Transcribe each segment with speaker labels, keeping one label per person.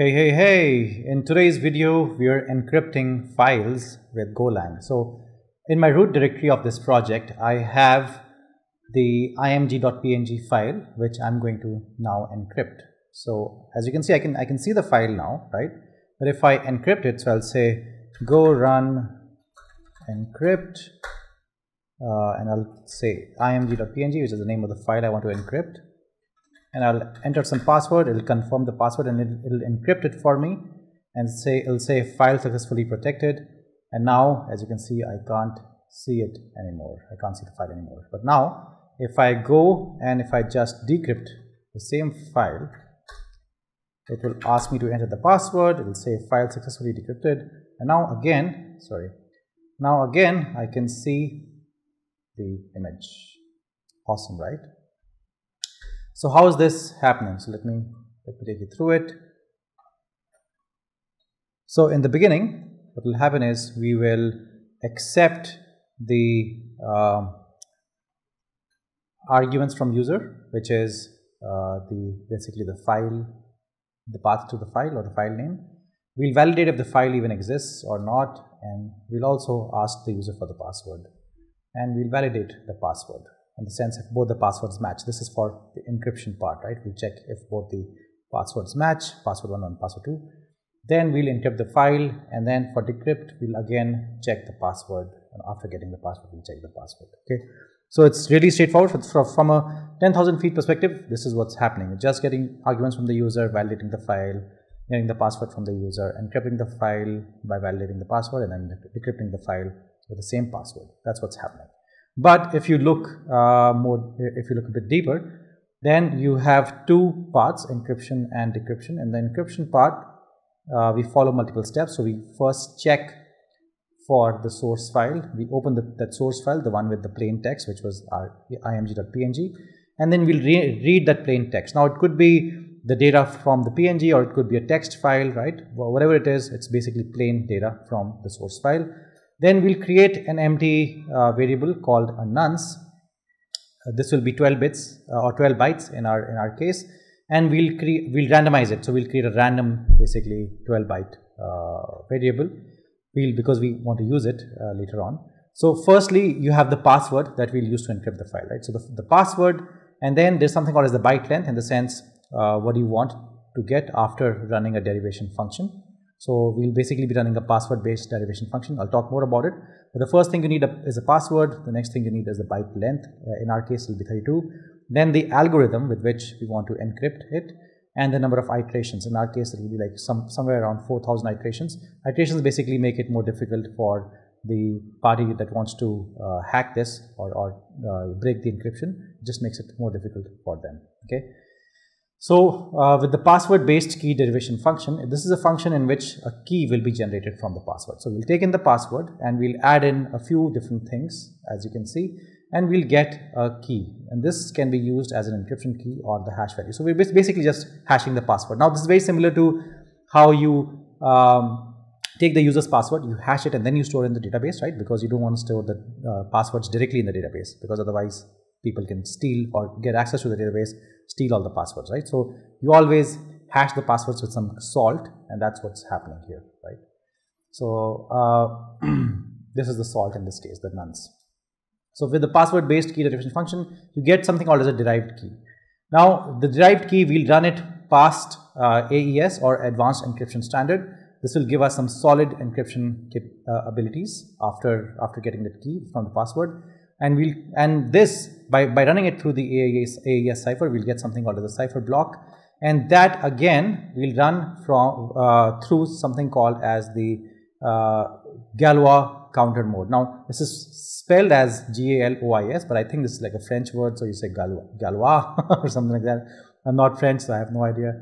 Speaker 1: Hey, hey, hey! In today's video, we are encrypting files with Golang. So, in my root directory of this project, I have the img.png file, which I'm going to now encrypt. So, as you can see, I can, I can see the file now, right? But if I encrypt it, so I'll say go run encrypt, uh, and I'll say img.png, which is the name of the file I want to encrypt and I'll enter some password, it'll confirm the password and it'll, it'll, encrypt it for me and say it'll say file successfully protected and now as you can see I can't see it anymore, I can't see the file anymore. But now if I go and if I just decrypt the same file, it will ask me to enter the password, it will say file successfully decrypted and now again, sorry, now again I can see the image. Awesome, right? So how is this happening? So let me let me take you through it. So in the beginning, what will happen is we will accept the uh, arguments from user, which is uh, the basically the file, the path to the file or the file name. We'll validate if the file even exists or not, and we'll also ask the user for the password, and we'll validate the password in the sense if both the passwords match. This is for the encryption part, right? We check if both the passwords match, password 1 and password 2. Then we'll encrypt the file and then for decrypt, we'll again check the password and after getting the password, we'll check the password, okay? So it's really straightforward from a 10,000 feet perspective, this is what's happening. Just getting arguments from the user, validating the file, getting the password from the user, encrypting the file by validating the password and then decrypting the file with the same password. That's what's happening. But if you look uh, more, if you look a bit deeper, then you have two parts, encryption and decryption. In the encryption part, uh, we follow multiple steps. So we first check for the source file. We open the, that source file, the one with the plain text, which was our img.png, and then we'll re read that plain text. Now it could be the data from the PNG or it could be a text file, right? Whatever it is, it's basically plain data from the source file. Then we'll create an empty uh, variable called a nonce. Uh, this will be 12 bits uh, or 12 bytes in our in our case, and we'll create we'll randomize it. So we'll create a random, basically 12 byte uh, variable. We'll because we want to use it uh, later on. So firstly, you have the password that we'll use to encrypt the file, right? So the, the password, and then there's something called as the byte length in the sense uh, what do you want to get after running a derivation function. So we'll basically be running a password based derivation function. I'll talk more about it. But the first thing you need is a password. The next thing you need is the byte length. Uh, in our case, it will be 32. Then the algorithm with which we want to encrypt it and the number of iterations. In our case, it will be like some somewhere around 4,000 iterations. Iterations basically make it more difficult for the party that wants to uh, hack this or, or uh, break the encryption. It just makes it more difficult for them. Okay. So uh, with the password based key derivation function, this is a function in which a key will be generated from the password. So we'll take in the password and we'll add in a few different things as you can see and we'll get a key and this can be used as an encryption key or the hash value. So we're basically just hashing the password. Now this is very similar to how you um, take the user's password, you hash it and then you store it in the database, right? Because you don't want to store the uh, passwords directly in the database because otherwise people can steal or get access to the database steal all the passwords, right? So you always hash the passwords with some salt and that's what's happening here, right? So uh, this is the salt in this case, the nonce. So with the password based key derivation function, you get something called as a derived key. Now the derived key, we'll run it past uh, AES or advanced encryption standard. This will give us some solid encryption uh, abilities after, after getting the key from the password and we'll and this by, by running it through the AES, AES cipher we'll get something called as a cipher block and that again will run from uh, through something called as the uh, Galois counter mode. Now this is spelled as G-A-L-O-I-S but I think this is like a French word so you say Galois, Galois or something like that. I'm not French so I have no idea.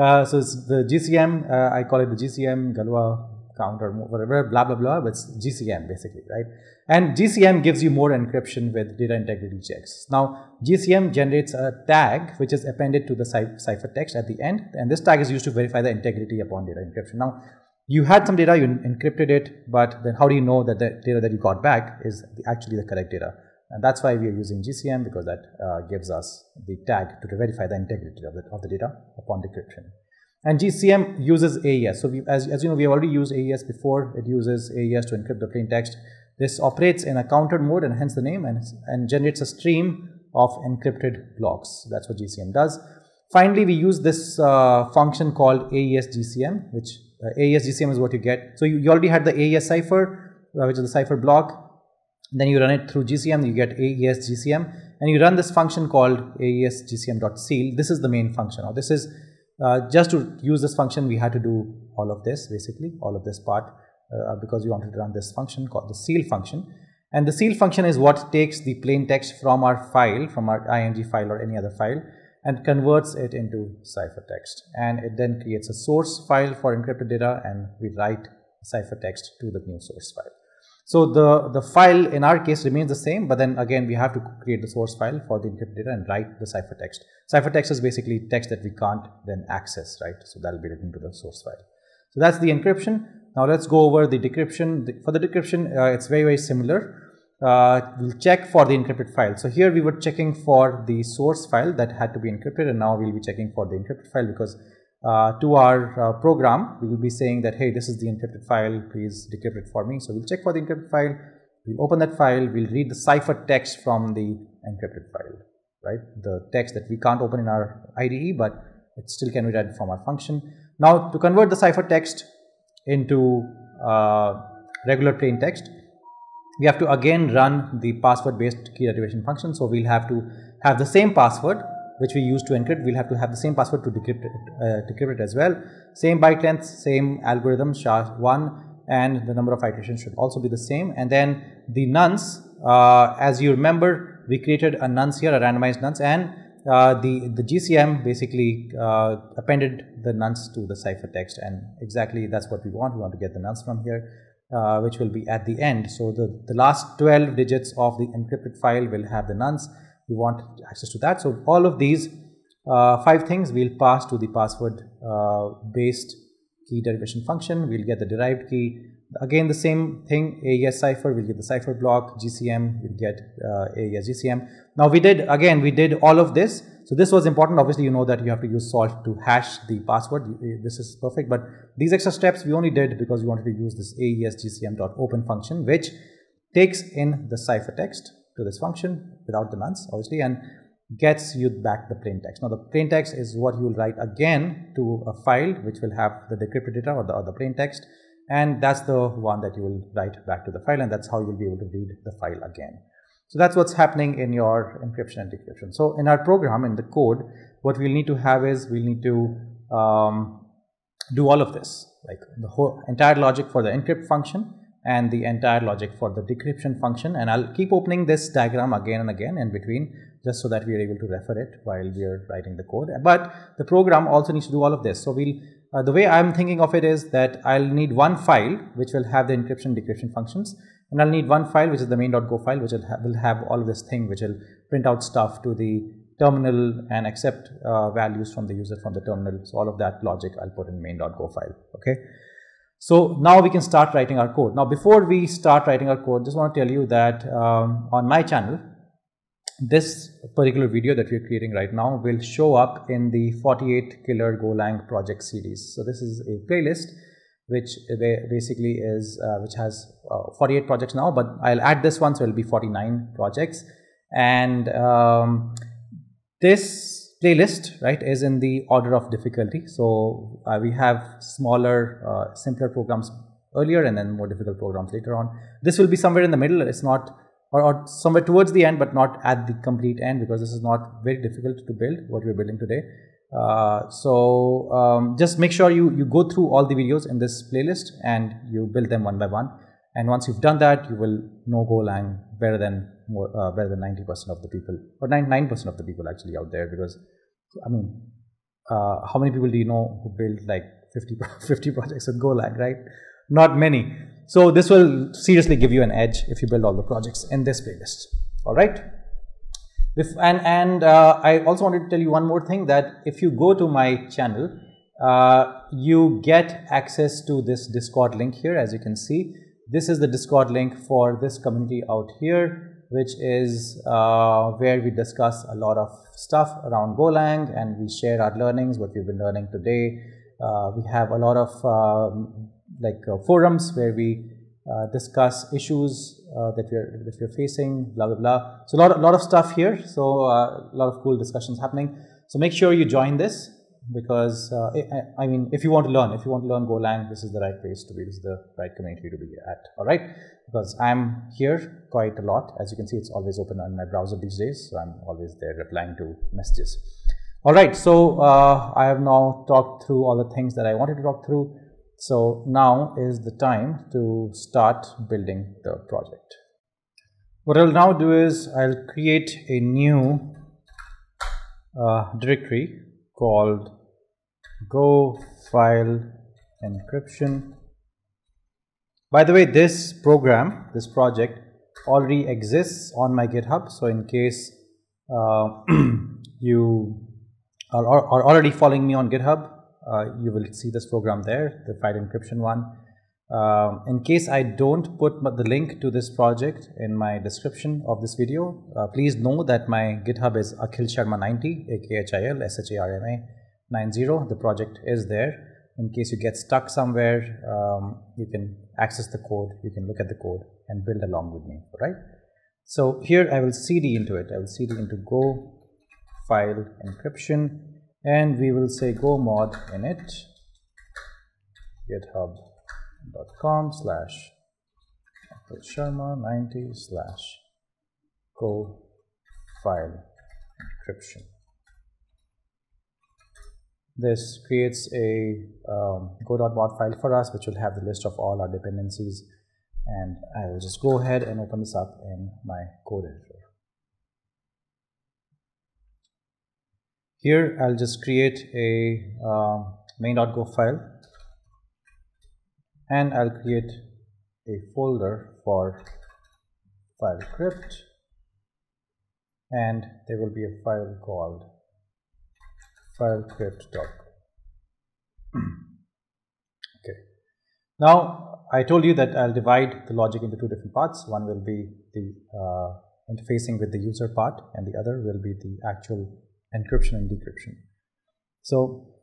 Speaker 1: Uh, so it's the GCM, uh, I call it the GCM Galois counter, whatever, blah, blah, blah, but GCM basically, right? And GCM gives you more encryption with data integrity checks. Now, GCM generates a tag which is appended to the cipher text at the end, and this tag is used to verify the integrity upon data encryption. Now, you had some data, you encrypted it, but then how do you know that the data that you got back is actually the correct data? And that's why we are using GCM because that uh, gives us the tag to verify the integrity of the, of the data upon decryption. And GCM uses AES. So we, as, as you know, we have already used AES before. It uses AES to encrypt the plain text. This operates in a countered mode and hence the name and, and generates a stream of encrypted blocks. That's what GCM does. Finally, we use this uh, function called AES GCM, which uh, AES GCM is what you get. So you, you already had the AES cipher, uh, which is the cipher block. Then you run it through GCM, you get AES GCM, and you run this function called AES GCM.seal. This is the main function. Now, this is uh, just to use this function, we had to do all of this basically, all of this part, uh, because we wanted to run this function called the seal function. And the seal function is what takes the plain text from our file, from our img file or any other file, and converts it into ciphertext. And it then creates a source file for encrypted data, and we write ciphertext to the new source file. So the, the file in our case remains the same, but then again we have to create the source file for the encrypted data and write the ciphertext. Ciphertext is basically text that we can't then access, right? So that will be written to the source file. So that's the encryption. Now let's go over the decryption. For the decryption, uh, it's very, very similar. Uh, we'll check for the encrypted file. So here we were checking for the source file that had to be encrypted and now we'll be checking for the encrypted file because to our uh, program, we will be saying that, hey, this is the encrypted file, please decrypt it for me. So we'll check for the encrypted file, we'll open that file, we'll read the cipher text from the encrypted file, right? The text that we can't open in our IDE, but it still can be read from our function. Now, to convert the cipher text into uh, regular plain text, we have to again run the password based key derivation function. So we'll have to have the same password which we use to encrypt, we'll have to have the same password to decrypt it, uh, decrypt it as well. Same byte length, same algorithm, SHA-1 and the number of iterations should also be the same. And then the nonce, uh, as you remember, we created a nonce here, a randomized nonce and uh, the, the GCM basically uh, appended the nonce to the ciphertext and exactly that's what we want. We want to get the nonce from here, uh, which will be at the end. So the, the last 12 digits of the encrypted file will have the nonce we want access to that. So all of these uh, five things we'll pass to the password uh, based key derivation function. We'll get the derived key. Again, the same thing, AES cipher, we'll get the cipher block, GCM, we'll get uh, AES GCM. Now we did, again, we did all of this. So this was important. Obviously, you know that you have to use salt to hash the password. This is perfect. But these extra steps we only did because we wanted to use this AES GCM.open function, which takes in the ciphertext to this function without the nonce obviously and gets you back the plain text. Now the plain text is what you will write again to a file which will have the decrypted data or the, or the plain text and that's the one that you will write back to the file and that's how you'll be able to read the file again. So that's what's happening in your encryption and decryption. So in our program, in the code, what we'll need to have is we'll need to um, do all of this, like the whole entire logic for the encrypt function, and the entire logic for the decryption function and I'll keep opening this diagram again and again in between just so that we are able to refer it while we are writing the code. But the program also needs to do all of this. So we'll, uh, the way I'm thinking of it is that I'll need one file which will have the encryption decryption functions and I'll need one file which is the main.go file which will, ha will have all of this thing which will print out stuff to the terminal and accept uh, values from the user from the terminal. So all of that logic I'll put in main.go file. Okay. So now we can start writing our code. Now before we start writing our code, just want to tell you that um, on my channel, this particular video that we're creating right now will show up in the 48 Killer Golang project series. So this is a playlist which basically is, uh, which has uh, 48 projects now, but I'll add this one, so it'll be 49 projects. And um, this playlist right is in the order of difficulty. So uh, we have smaller uh, simpler programs earlier and then more difficult programs later on. This will be somewhere in the middle. It's not or, or, somewhere towards the end but not at the complete end because this is not very difficult to build what we're building today. Uh, so um, just make sure you you go through all the videos in this playlist and you build them one by one. And once you've done that you will know golang better than more uh, better than 90% of the people or 99% of the people actually out there because I mean uh, how many people do you know who build like 50, 50 projects with Golang right? Not many. So this will seriously give you an edge if you build all the projects in this playlist. All right? If, and and uh, I also wanted to tell you one more thing that if you go to my channel uh, you get access to this discord link here as you can see. This is the discord link for this community out here which is uh, where we discuss a lot of stuff around Golang and we share our learnings, what we've been learning today, Uh, we have a lot of um, like uh, forums where we uh, discuss issues uh, that we're that we're facing, blah blah blah. So a lot, a lot of stuff here. So uh, a lot of cool discussions happening. So make sure you join this because uh, I, mean, if you want to learn, if you want to learn Golang, this is the right place to be. This is the right community to be at. All right, because I'm here quite a lot. As you can see, it's always open on my browser these days, so I'm always there replying to messages. All right, so uh, I have now talked through all the things that I wanted to talk through. So now is the time to start building the project. What I'll now do is I'll create a new uh, directory called go file encryption. By the way, this program, this project already exists on my GitHub. So in case uh, you are, are, already following me on GitHub, uh, you will see this program there, the file encryption one. Um, in case I don't put the link to this project in my description of this video, uh, please know that my GitHub is Akhil Sharma 90, A-K-H-I-L S-H-A-R-M-A 90. The project is there. In case you get stuck somewhere, um, you can access the code, you can look at the code and build along with me, right? So here I will cd into it. I will cd into go file encryption and we will say go mod init github com slash Sharma 90 slash go file encryption. This creates a um, go.mod file for us which will have the list of all our dependencies and I will just go ahead and open this up in my code editor. Here I'll just create a um, main.go file and I'll create a folder for file crypt. And there will be a file called file filecrypt.com okay. Now I told you that I'll divide the logic into two different parts. One will be the uh, interfacing with the user part and the other will be the actual encryption and decryption. So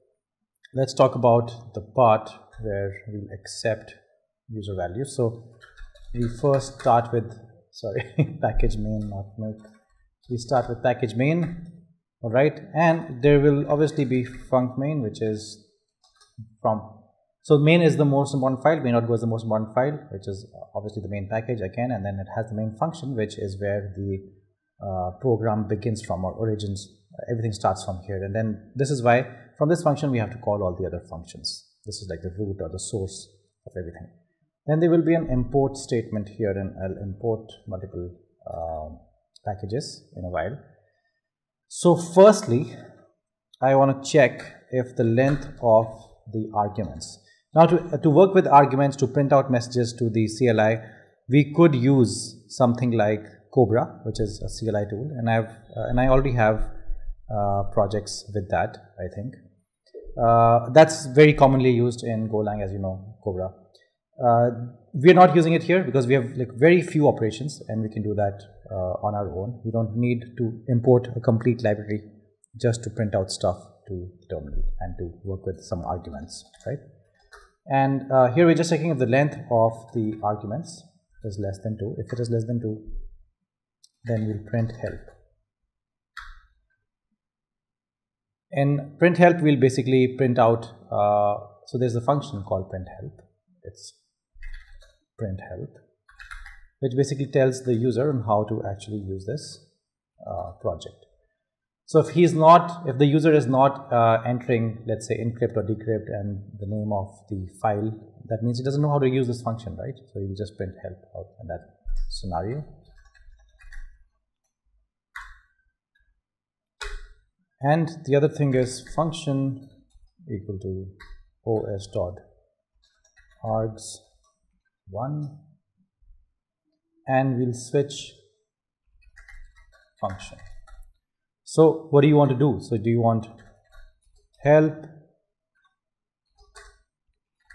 Speaker 1: let's talk about the part where we'll accept user values. So we first start with, sorry, package main, not make. We start with package main, all right, and there will obviously be func main, which is from. So main is the most important file, main.go is the most important file, which is obviously the main package again, and then it has the main function, which is where the uh, program begins from or origins. Everything starts from here, and then this is why from this function we have to call all the other functions. This is like the root or the source of everything. Then there will be an import statement here and I'll import multiple uh, packages in a while. So firstly, I want to check if the length of the arguments. Now to, to work with arguments to print out messages to the CLI, we could use something like Cobra, which is a CLI tool, and I've uh, and I already have uh, projects with that. I think uh, that's very commonly used in Golang, as you know, Cobra. Uh, we're not using it here because we have like very few operations and we can do that uh, on our own. We don't need to import a complete library just to print out stuff to the terminal and to work with some arguments, right? And uh, here we're just checking if the length of the arguments is less than 2. If it is less than 2, then we'll print help. In print help, we'll basically print out, uh, so there's a function called print help. It's print help, which basically tells the user on how to actually use this uh, project. So if he's not, if the user is not uh, entering, let's say encrypt or decrypt and the name of the file, that means he doesn't know how to use this function, right? So he'll just print help out in that scenario. And the other thing is function equal to os dot. Args 1 and we'll switch function. So what do you want to do? So do you want help?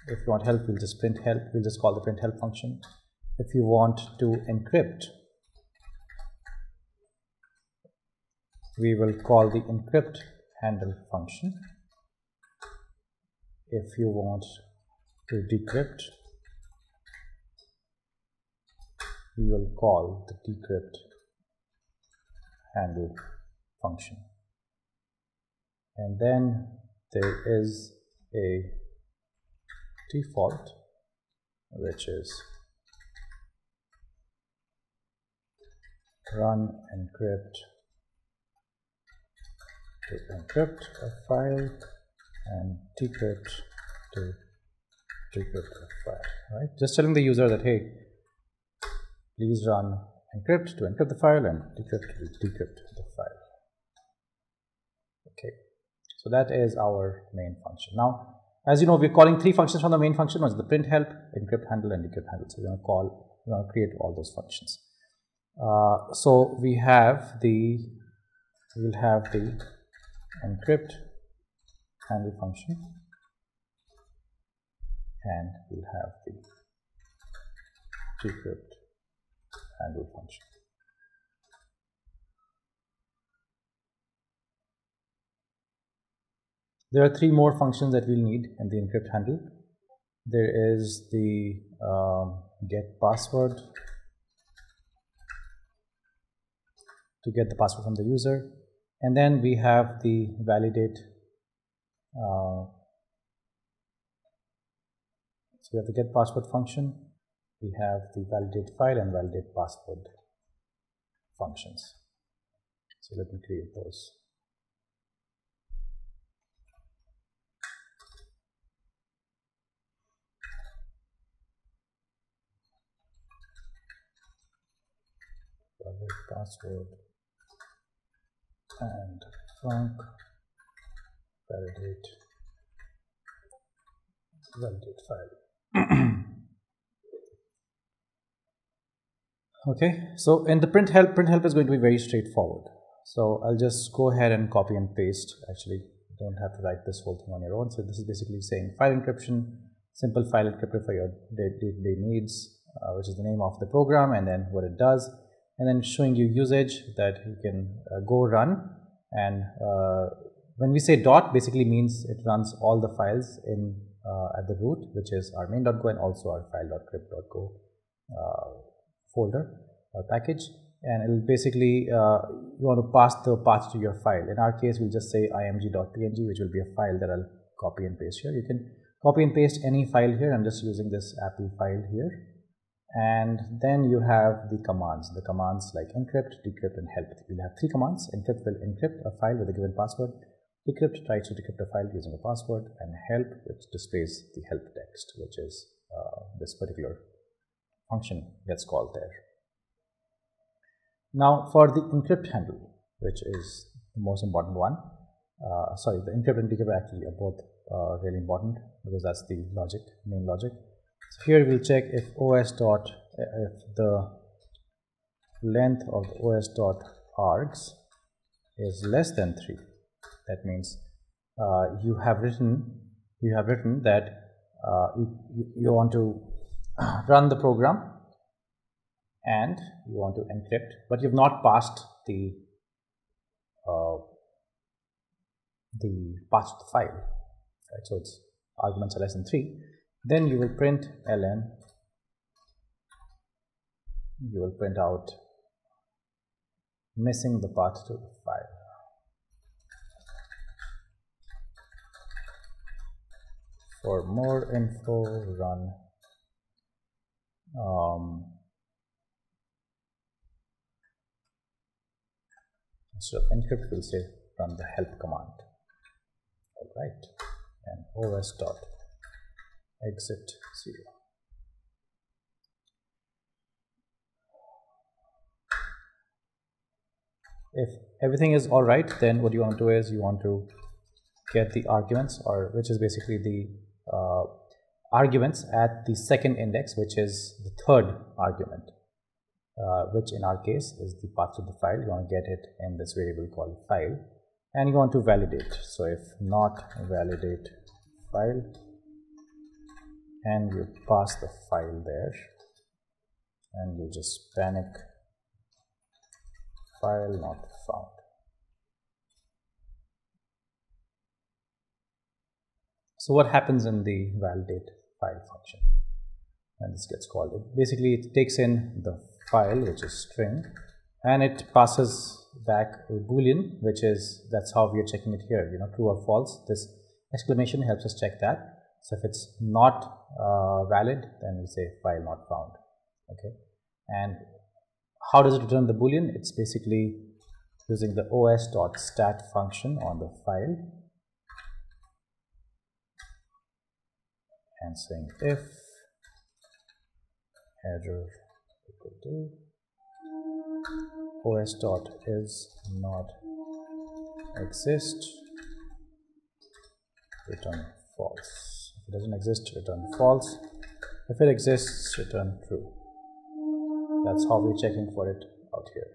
Speaker 1: If you want help we'll just print help. We'll just call the print help function. If you want to encrypt we will call the encrypt handle function. If you want to decrypt we will call the decrypt handle function. And then there is a default which is run encrypt to encrypt a file and decrypt to decrypt a file right? Just telling the user that hey please run encrypt to encrypt the file and decrypt to decrypt the file. Okay. So that is our main function. Now as you know we're calling three functions from the main function. One is the print help encrypt handle and decrypt handle. So we're going to call we're going to create all those functions. Uh, so we have the we'll have the encrypt handle function and we'll have the decrypt handle function. There are three more functions that we'll need in the encrypt handle. There is the um, get password to get the password from the user and then we have the validate uh, so we have the get password function. We have the validate file and validate password functions. So let me create those. Validate password and func validate validate file. Okay so in the print help print help is going to be very straightforward. So i'll just go ahead and copy and paste. Actually you don't have to write this whole thing on your own. So this is basically saying file encryption simple file encryptor for your day-to-day needs uh, which is the name of the program and then what it does and then showing you usage that you can uh, go run. And uh, when we say dot basically means it runs all the files in uh, at the root which is our main.go and also our file.crypt.go uh, folder or package. And it will basically uh, you want to pass the path to your file. In our case we'll just say img.png which will be a file that I'll copy and paste here. You can copy and paste any file here. I'm just using this apple file here and then you have the commands. The commands like encrypt decrypt and help. We'll have three commands. Encrypt will encrypt a file with a given password. Decrypt tries to decrypt a file using a password and help which displays the help text which is uh, this particular function gets called there. Now for the encrypt handle which is the most important one uh, sorry the encrypt and decrypt actually are both uh, really important because that's the logic main logic here we'll check if os dot if the length of os dot args is less than 3 that means uh, you have written you have written that uh, you, you want to run the program and you want to encrypt but you've not passed the uh, the the file right? So it's arguments are less than 3 then you will print ln. You will print out missing the path to the file. For more info run um, instead of encrypt we'll say run the help command. All right. And os dot exit 0. If everything is all right, then what you want to do is you want to get the arguments or which is basically the uh, arguments at the second index, which is the third argument, uh, which in our case is the path to the file. You want to get it in this variable called file and you want to validate. So if not validate file, and you pass the file there. And you just panic. File not found. So what happens in the validate file function? When this gets called? It. Basically, it takes in the file which is string and it passes back a boolean which is that's how we are checking it here. You know true or false? This exclamation helps us check that. So if it's not uh, valid then we say file not found. Okay? And how does it return the boolean? It's basically using the os.stat function on the file and saying if error equal to os dot is not exist return false it doesn't exist return false. If it exists return true. That's how we're checking for it out here.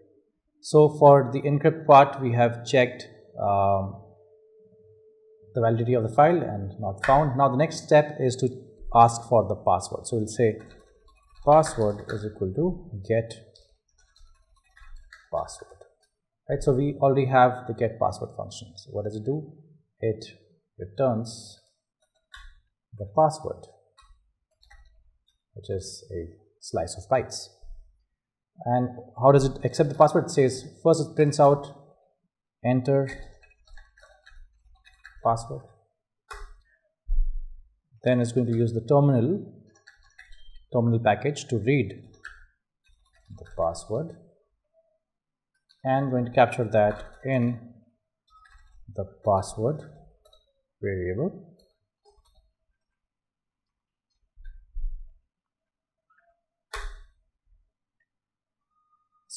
Speaker 1: So for the encrypt part we have checked um, the validity of the file and not found. Now the next step is to ask for the password. So we'll say password is equal to get password. Right? So we already have the get password function. So what does it do? It returns the password which is a slice of bytes. And how does it accept the password? It says first it prints out enter password. Then it's going to use the terminal terminal package to read the password and going to capture that in the password variable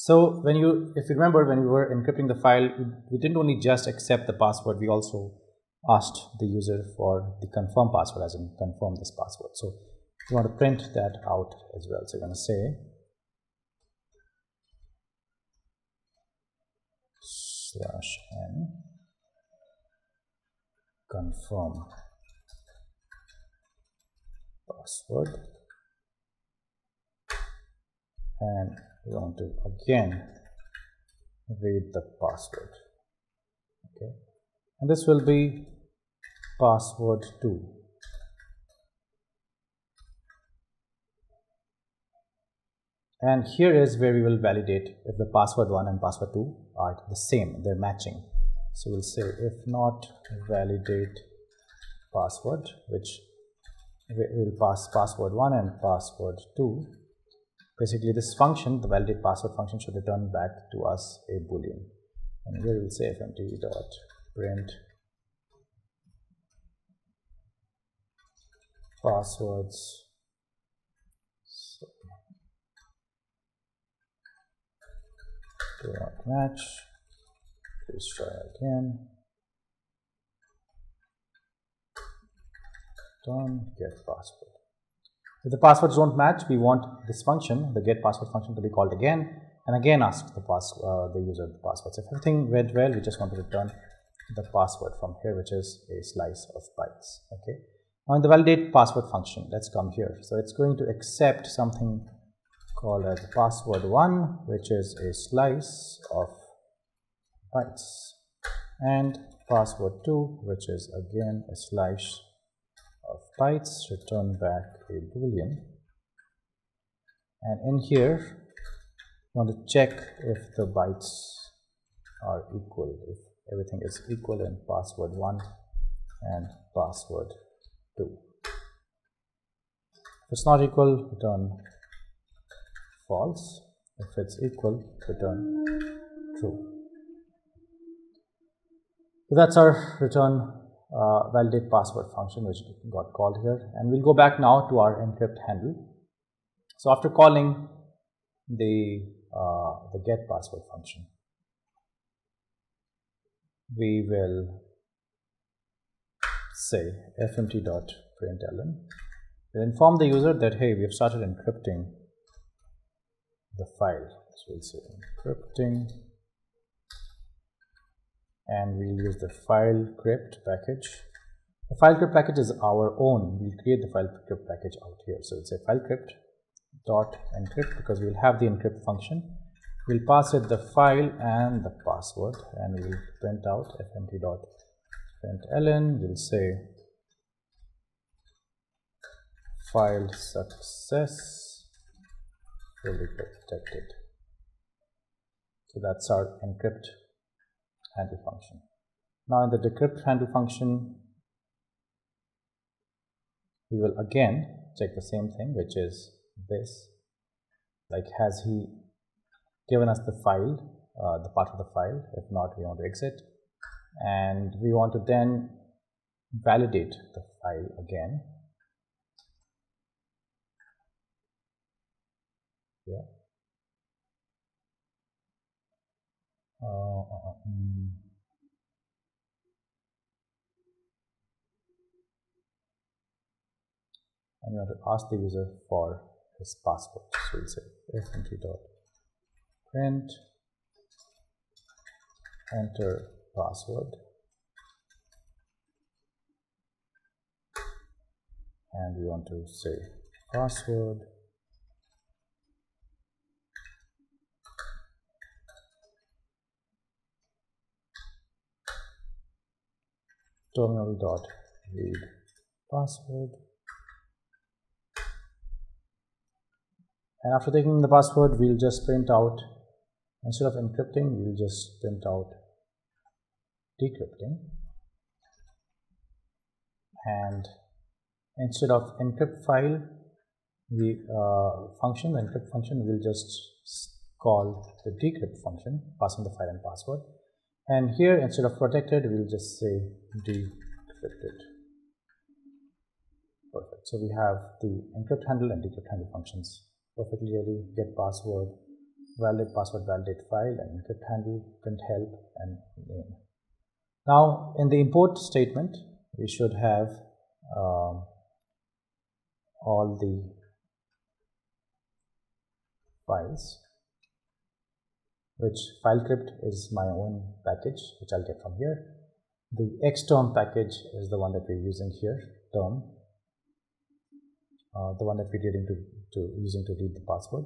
Speaker 1: so when you if you remember when we were encrypting the file we didn't only just accept the password we also asked the user for the confirm password as in confirm this password. So we want to print that out as well. So we're going to say slash n confirm password and we want to again read the password. Okay? And this will be password 2 and here is where we will validate if the password 1 and password 2 are the same they're matching. So we'll say if not validate password which will pass password 1 and password 2 basically this function the validate password function should return back to us a boolean. And here we'll say fmt dot print passwords. Do not match. Please try again. Done. Get password if the passwords don't match we want this function the get password function to be called again and again ask the pass uh, the user the password so if everything went well we just want to return the password from here which is a slice of bytes okay? Now in the validate password function let's come here. So it's going to accept something called as password1 which is a slice of bytes and password2 which is again a slice of bytes return back a boolean and in here we want to check if the bytes are equal if everything is equal in password 1 and password 2 if it's not equal return false. If it's equal return true. So that's our return uh, validate password function which got called here. And we'll go back now to our encrypt handle. So after calling the uh, the get password function we will say fmt.println will inform the user that hey we have started encrypting the file. So we'll say encrypting and we'll use the file crypt package. The file crypt package is our own. We'll create the file crypt package out here. So it's a file crypt dot encrypt because we'll have the encrypt function. We'll pass it the file and the password and we'll print out fmt dot println. We'll say file success fully protected so that's our encrypt handle function. Now in the decrypt handle function we will again check the same thing which is this. Like has he given us the file uh, the part of the file? If not we want to exit. And we want to then validate the file again. Yeah uh, uh, um, and you want to ask the user for his password. So we'll say fmt dot. Print. Enter password. And we want to say password terminal dot read password. And after taking the password we'll just print out instead of encrypting we'll just print out decrypting. And instead of encrypt file the uh, function the encrypt function will just call the decrypt function passing the file and password and here instead of protected we'll just say decrypted. Perfect. So we have the encrypt handle and decrypt handle functions. Perfectly ready get password validate password validate file and encrypt handle print help and name. Now in the import statement we should have um, all the files which FileCrypt is my own package which I'll get from here. The xterm package is the one that we're using here, term, uh, the one that we're to, to, using to read the password.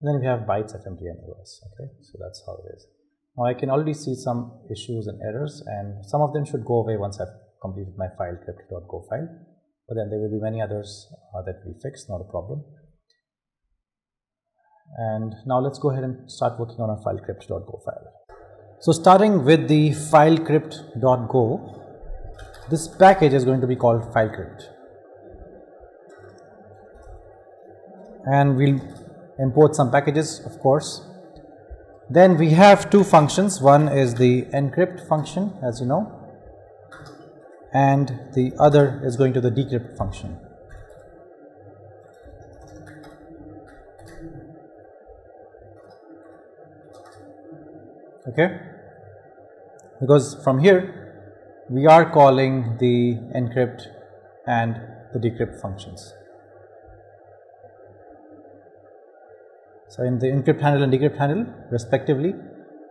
Speaker 1: And then we have bytes, FMT and OS, okay, so that's how it is. Now I can already see some issues and errors and some of them should go away once I've completed my file crypt.go file, but then there will be many others uh, that we fix, not a problem. And now let's go ahead and start working on our filecrypt.go file. So starting with the filecrypt.go, this package is going to be called filecrypt. And we'll import some packages, of course. Then we have two functions. One is the encrypt function, as you know, and the other is going to the decrypt function. Okay because from here we are calling the encrypt and the decrypt functions. So, in the encrypt handle and decrypt handle respectively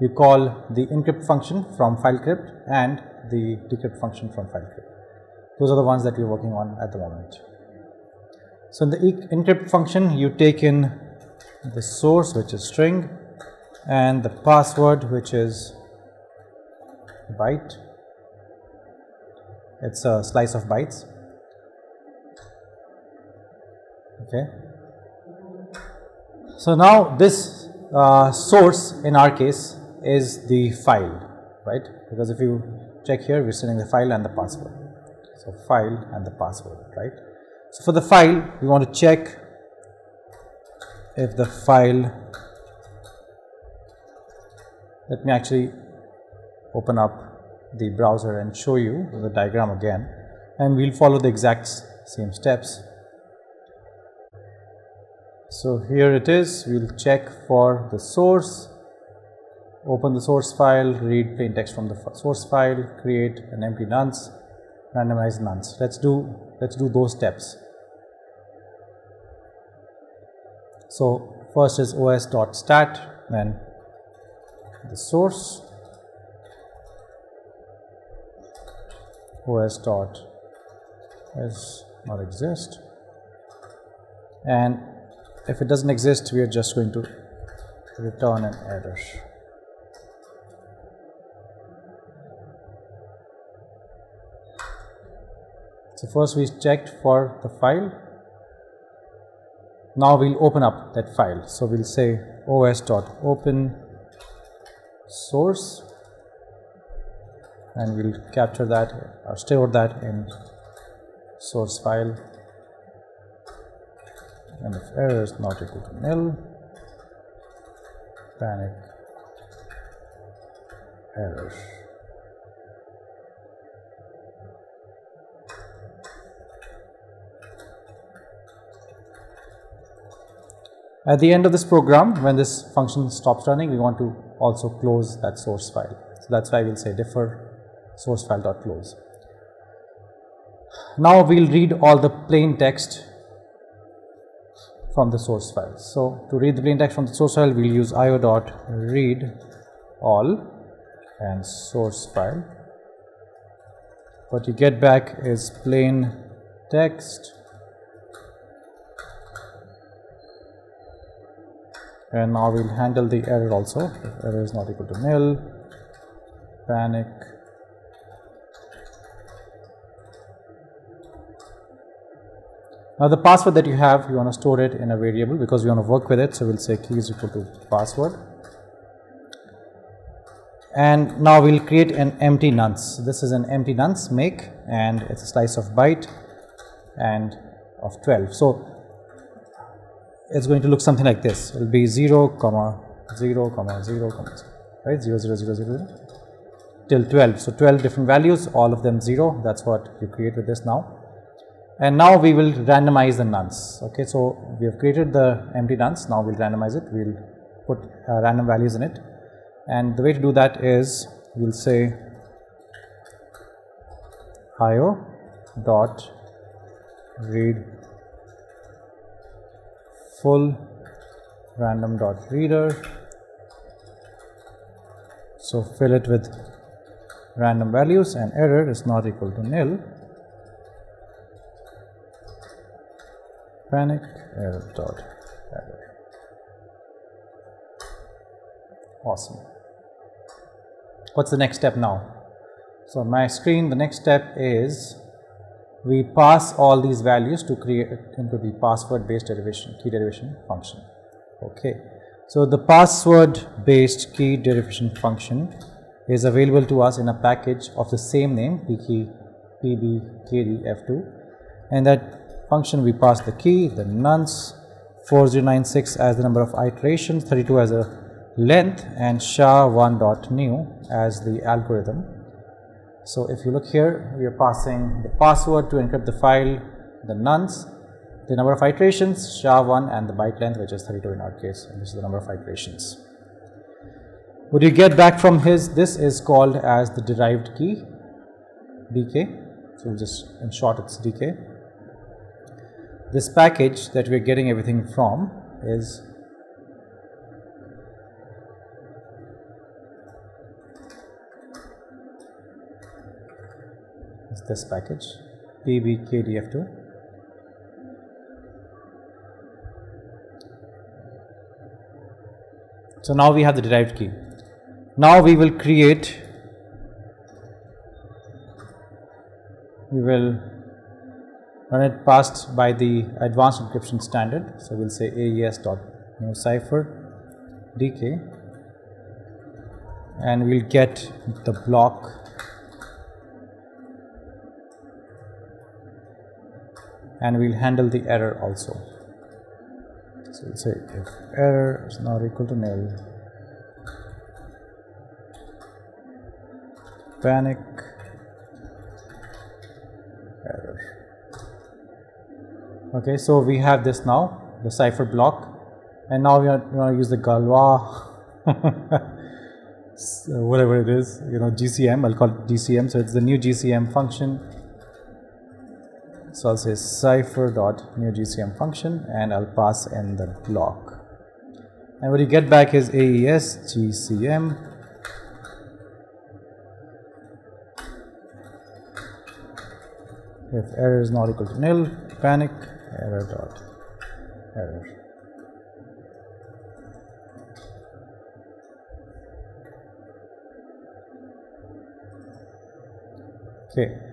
Speaker 1: you call the encrypt function from filecrypt and the decrypt function from filecrypt. Those are the ones that we are working on at the moment. So, in the encrypt function you take in the source which is string and the password which is byte. It's a slice of bytes. Okay. So now this uh, source in our case is the file right? Because if you check here we're sending the file and the password. So file and the password right? So for the file we want to check if the file let me actually open up the browser and show you the diagram again and we'll follow the exact same steps. So here it is, we'll check for the source, open the source file, read plain text from the source file, create an empty nonce, randomize nonce. Let's do let's do those steps. So first is os.stat, then the source os dot is not exist. And if it doesn't exist we are just going to return an error. So first we checked for the file. Now we'll open up that file. So we'll say os.open source and we'll capture that or store that in source file. And if error is not equal to nil panic error. At the end of this program, when this function stops running, we want to also close that source file. So that's why we'll say defer source file dot close. Now we'll read all the plain text from the source file. So to read the plain text from the source file, we'll use io dot read all and source file. What you get back is plain text and now we'll handle the error also. If error is not equal to nil panic. Now the password that you have you want to store it in a variable because we want to work with it so we'll say key is equal to password. And now we'll create an empty nonce this is an empty nonce make and it's a slice of byte and of 12 so it's going to look something like this. It will be 0, comma 0, comma 0, comma 0, right? 0, 0, 0, 0, 0 till 12. So 12 different values, all of them 0. That's what you create with this now. And now we will randomize the nonce. Okay, so we have created the empty nonce. Now we'll randomize it. We'll put uh, random values in it. And the way to do that is we'll say io dot read full random dot reader. So fill it with random values and error is not equal to nil. Panic error dot error. Awesome. What's the next step now? So my screen the next step is we pass all these values to create into the password based derivation key derivation function. Okay. So the password based key derivation function is available to us in a package of the same name pk pbkdf2 and that function we pass the key the nonce 4096 as the number of iterations 32 as a length and sha1 dot new as the algorithm so if you look here, we are passing the password to encrypt the file, the nonce, the number of iterations, SHA-1 and the byte length which is 32 in our case and this is the number of iterations. What you get back from his, this is called as the derived key, DK. So we'll just, in short it's DK. This package that we're getting everything from is is this package pbkdf2 so now we have the derived key. Now we will create we will run it passed by the advanced encryption standard. So we'll say aes dot cipher dk and we'll get the block and we'll handle the error also. So we'll say if error is not equal to nil, panic error. Okay, so we have this now, the cipher block, and now we going to use the Galois, whatever it is, you know, GCM, I'll call it GCM, so it's the new GCM function so I'll say cipher dot new GCM function and I'll pass in the block. And what you get back is AES GCM if error is not equal to nil panic error dot error. Okay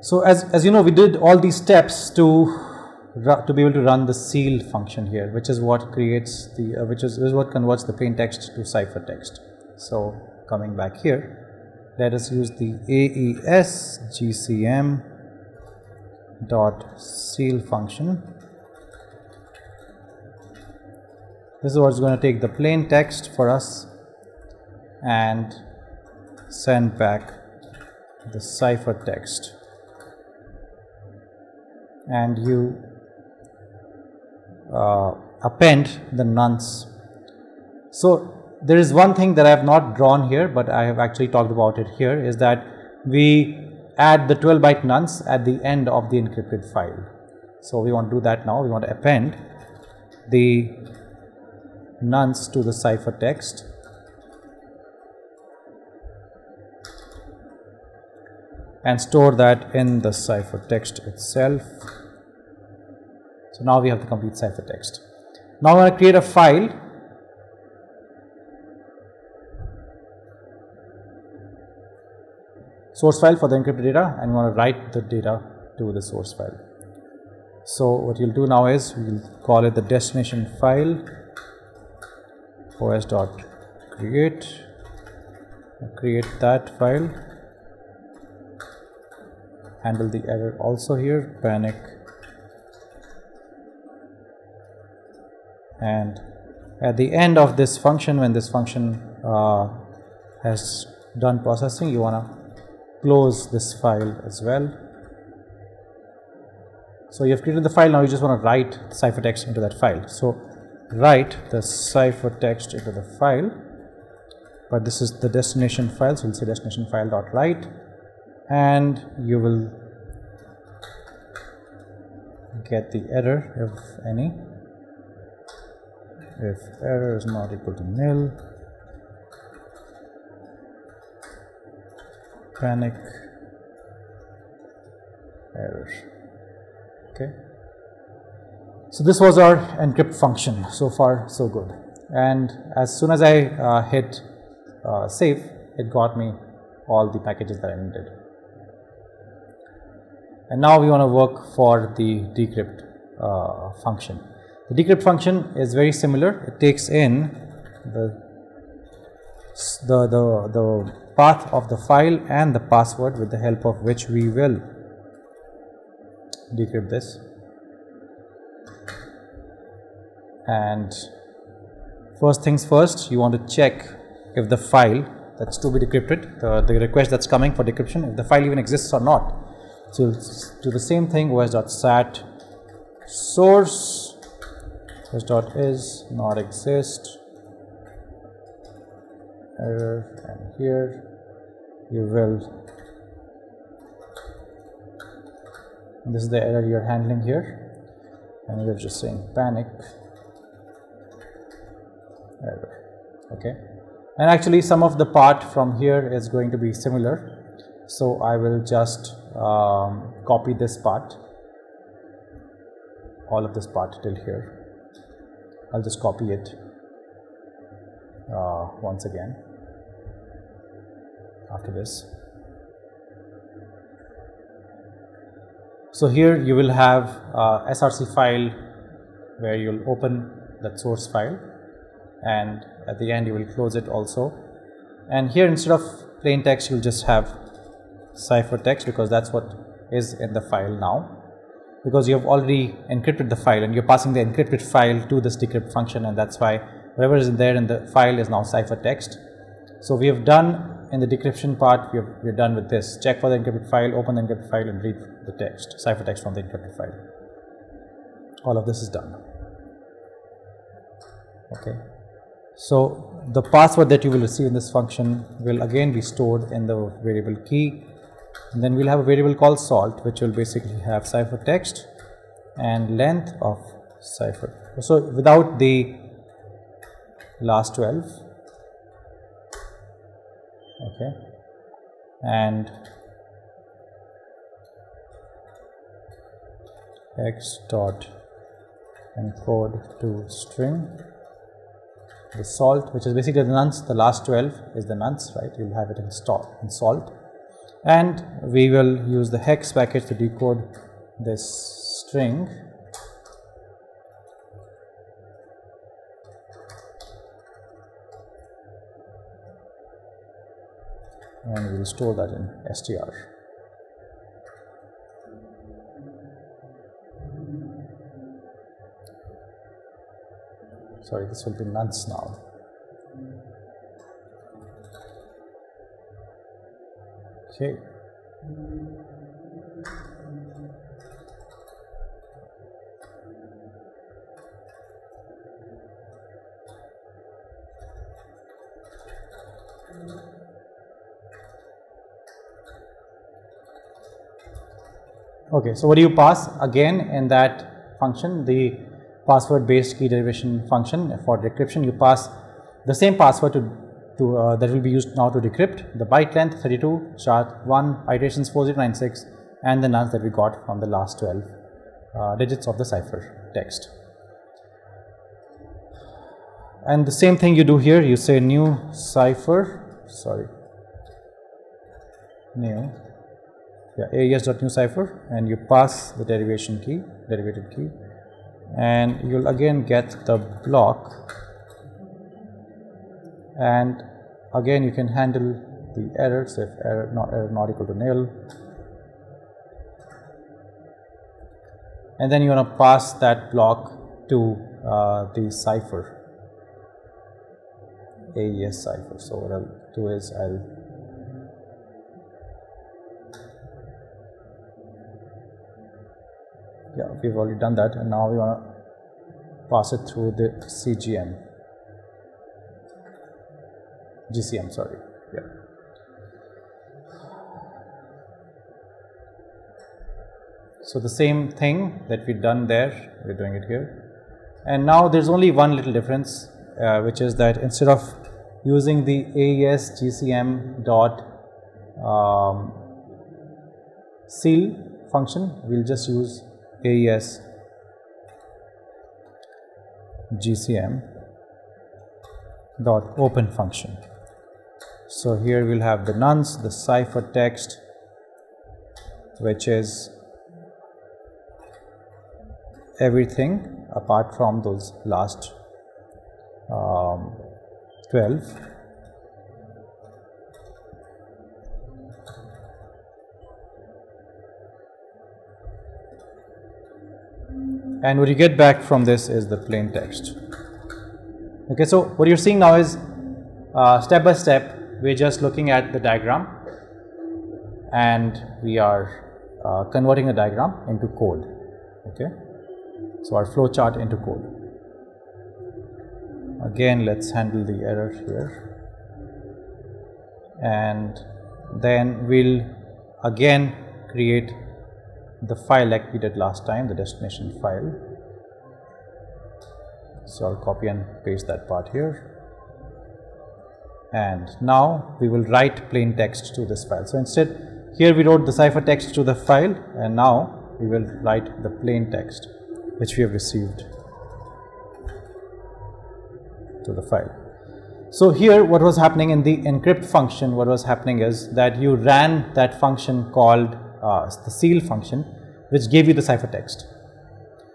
Speaker 1: so as, as you know, we did all these steps to to be able to run the seal function here, which is what creates the, uh, which is, is what converts the plain text to ciphertext. So coming back here, let us use the AES GCM dot seal function. This is what's going to take the plain text for us and send back the ciphertext and you uh, append the nonce. So there is one thing that I have not drawn here, but I have actually talked about it here is that we add the 12 byte nonce at the end of the encrypted file. So we want to do that now. We want to append the nonce to the ciphertext. And store that in the ciphertext itself. So now we have the complete ciphertext. Now I want to create a file source file for the encrypted data and we want to write the data to the source file. So what you'll do now is we'll call it the destination file os dot create create that file handle the error. Also here panic. And at the end of this function when this function uh, has done processing you want to close this file as well. So you have created the file now you just want to write ciphertext into that file. So write the ciphertext into the file but this is the destination file so we'll say destination file dot write and you will get the error if any. If error is not equal to nil panic error. Okay? So this was our encrypt function. So far so good. And as soon as I uh, hit uh, save it got me all the packages that I needed and now we want to work for the decrypt uh, function the decrypt function is very similar. It takes in the, the, the, the path of the file and the password with the help of which we will decrypt this. And first things first, you want to check if the file that's to be decrypted, the, the request that's coming for decryption, if the file even exists or not. So do the same thing os.sat source this dot is not exist. Error and here you will this is the error you're handling here. And you're just saying panic error okay? And actually some of the part from here is going to be similar. So I will just um, copy this part. All of this part till here. I'll just copy it uh, once again. After this. So here you will have a src file where you'll open that source file. And at the end you will close it also. And here instead of plain text you'll just have ciphertext because that's what is in the file now because you have already encrypted the file and you're passing the encrypted file to this decrypt function and that's why whatever is in there in the file is now ciphertext. So we have done in the decryption part, we we're done with this. Check for the encrypted file, open the encrypted file and read the text, ciphertext from the encrypted file. All of this is done. Okay. So the password that you will receive in this function will again be stored in the variable key and then we'll have a variable called salt which will basically have ciphertext and length of cipher. So without the last 12 okay and hex dot encode to string the salt which is basically the nonce the last 12 is the nonce right? You'll have it in, in salt and we will use the hex package to decode this string. and we will store that in str. Sorry, this will be nuts now. Okay Okay, so what do you pass again in that function, the password based key derivation function for decryption, you pass the same password to, to uh, that will be used now to decrypt the byte length 32 SHA-1 iterations 4096 and the nonce that we got from the last 12 uh, digits of the cipher text. And the same thing you do here, you say new cipher, sorry, new yeah, AES.new cipher and you pass the derivation key, derivative key and you'll again get the block and again you can handle the errors if error not, error not equal to nil and then you want to pass that block to uh, the cipher AES cipher. So what I'll do is I'll yeah we've already done that and now we want to pass it through the CGM GCM sorry. Yeah. So the same thing that we done there we're doing it here. And now there's only one little difference uh, which is that instead of using the AES GCM dot um, seal function we'll just use AES GCM dot open function. So here we'll have the nonce, the ciphertext, which is everything apart from those last um, 12 and what you get back from this is the plain text. Okay, so what you're seeing now is uh, step by step we're just looking at the diagram and we are uh, converting the diagram into code. Okay, so our flow chart into code. Again, let's handle the error here and then we'll again create the file like we did last time, the destination file. So I'll copy and paste that part here. And now we will write plain text to this file. So instead, here we wrote the ciphertext to the file, and now we will write the plain text which we have received to the file. So here what was happening in the encrypt function, what was happening is that you ran that function called uh, the seal function which gave you the ciphertext.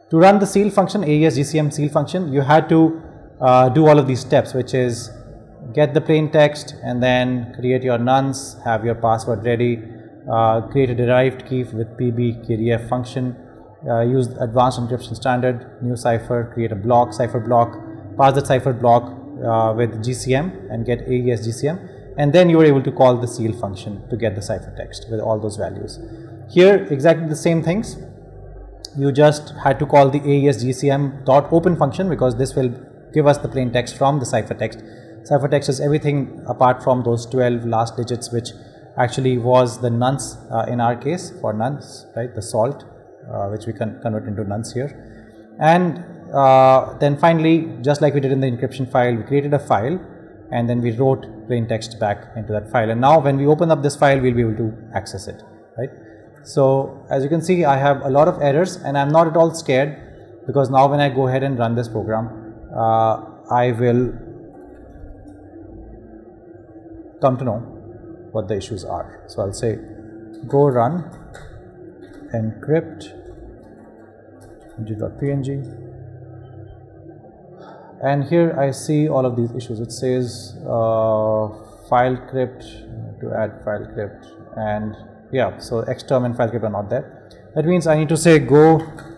Speaker 1: To run the seal function, AES GCM seal function, you had to uh, do all of these steps, which is get the plain text and then create your nonce, have your password ready, uh, create a derived key with pbkdf function, uh, use advanced encryption standard, new cipher, create a block, cipher block, pass the cipher block uh, with GCM and get AES GCM and then you are able to call the seal function to get the ciphertext with all those values. Here exactly the same things. You just had to call the AES GCM dot open function because this will give us the plain text from the ciphertext. Ciphertext is everything apart from those 12 last digits which actually was the nonce uh, in our case for nonce, right, the salt uh, which we can convert into nonce here. And uh, then finally, just like we did in the encryption file, we created a file and then we wrote plain text back into that file. And now when we open up this file, we'll be able to access it, right. So as you can see, I have a lot of errors and I'm not at all scared because now when I go ahead and run this program, uh, I will come to know what the issues are. So I'll say go run encrypt ng.png and here I see all of these issues. It says uh, file crypt to add file crypt and yeah so xterm and file crypt are not there that means I need to say go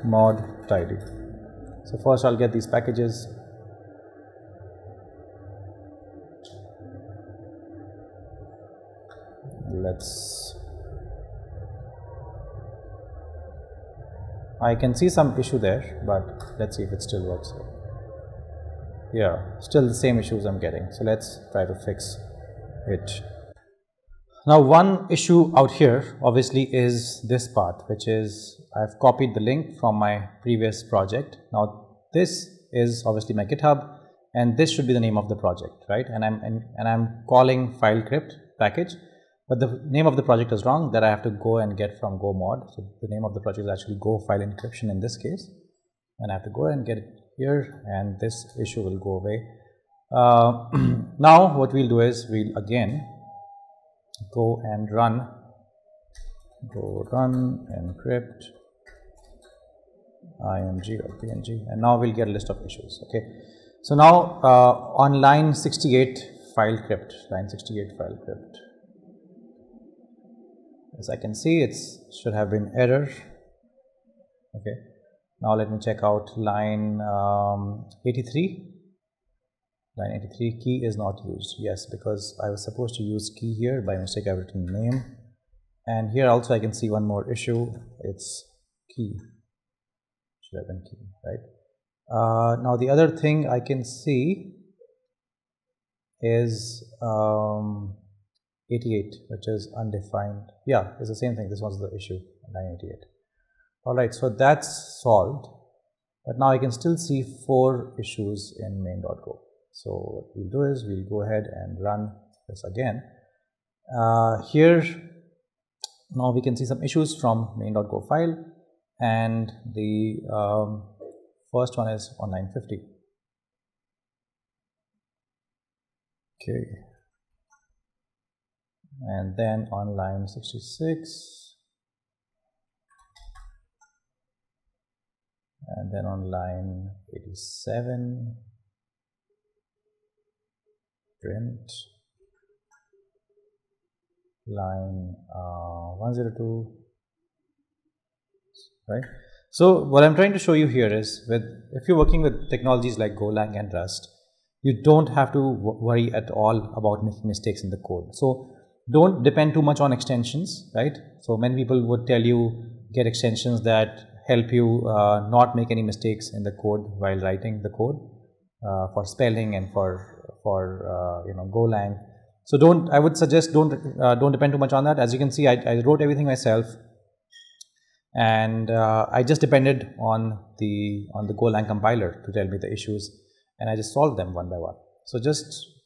Speaker 1: mod tidy so first I'll get these packages let's I can see some issue there but let's see if it still works. Yeah still the same issues I'm getting. So let's try to fix it. Now one issue out here obviously is this part which is I've copied the link from my previous project. Now this is obviously my github and this should be the name of the project right? And I'm and, and I'm calling file crypt package but the name of the project is wrong that I have to go and get from go mod. So the name of the project is actually go file encryption in this case and I have to go and get it here and this issue will go away. Uh, now what we'll do is we'll again go and run go run encrypt img or png and now we'll get a list of issues okay so now uh, on line 68 file crypt line 68 file crypt as I can see it should have been error. Okay. Now let me check out line um, 83 line 83 key is not used. Yes because I was supposed to use key here by mistake I've written name. And here also I can see one more issue. It's key. Should have been key right? Uh, now the other thing I can see is um, 88 which is undefined. Yeah it's the same thing. This was the issue 988 all right so that's solved. But now I can still see four issues in main.go so what we'll do is we'll go ahead and run this again. Uh, here now we can see some issues from main.go file. And the um, first one is on 950 okay and then on line 66 and then on line 87 print. Line uh, 102 right? So what i'm trying to show you here is with if you're working with technologies like golang and rust you don't have to worry at all about making mistakes in the code. So don't depend too much on extensions, right? So many people would tell you get extensions that help you uh, not make any mistakes in the code while writing the code uh, for spelling and for for uh, you know Golang. So don't I would suggest don't uh, don't depend too much on that. As you can see, I, I wrote everything myself, and uh, I just depended on the on the Golang compiler to tell me the issues, and I just solved them one by one. So just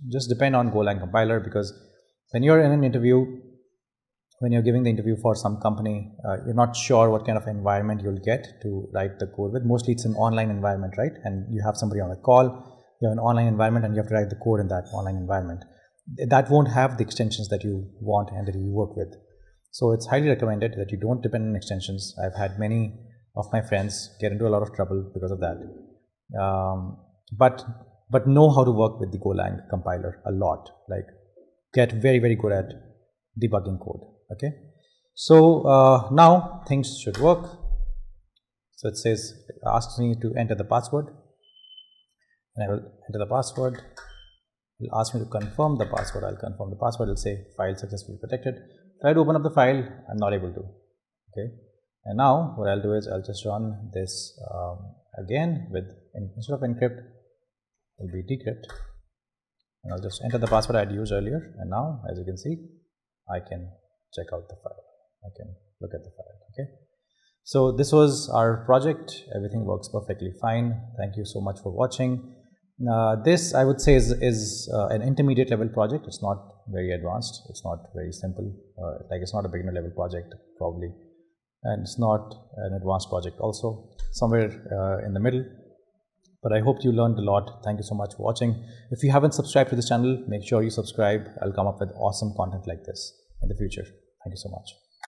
Speaker 1: just depend on Golang compiler because when you're in an interview when you're giving the interview for some company uh, you're not sure what kind of environment you'll get to write the code with. Mostly it's an online environment right? And you have somebody on a call you have an online environment and you have to write the code in that online environment. That won't have the extensions that you want and that you work with. So it's highly recommended that you don't depend on extensions. I've had many of my friends get into a lot of trouble because of that. Um, but but know how to work with the golang compiler a lot. Like get very very good at debugging code okay? So uh, now things should work. So it says it asks me to enter the password. And I will enter the password. It will ask me to confirm the password. I'll confirm the password. It will say file successfully protected. Try to open up the file I'm not able to okay? And now what I'll do is I'll just run this um, again with instead of encrypt will be decrypt and I'll just enter the password I had used earlier. And now as you can see I can check out the file. I can look at the file okay? So this was our project. Everything works perfectly fine. Thank you so much for watching. Uh, this I would say is, is uh, an intermediate level project. It's not very advanced. It's not very simple. Uh, like it's not a beginner level project probably. And it's not an advanced project also. Somewhere uh, in the middle but I hope you learned a lot. Thank you so much for watching. If you haven't subscribed to this channel, make sure you subscribe. I'll come up with awesome content like this in the future. Thank you so much.